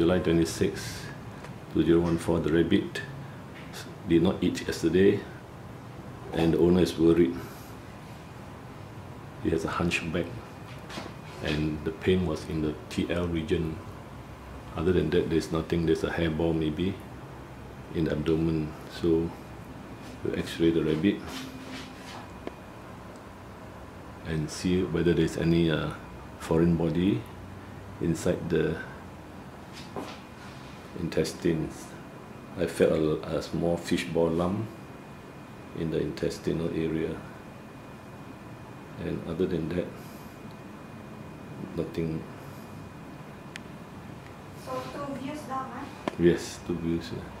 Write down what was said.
July 26, 2014, the rabbit did not eat yesterday and the owner is worried. He has a hunchback and the pain was in the TL region. Other than that, there's nothing. There's a hairball maybe in the abdomen. So we'll x-ray the rabbit and see whether there's any uh, foreign body inside the intestines. I felt a, a small fishball lump in the intestinal area. And other than that, nothing. So two views daw, man. Yes, two views. yeah.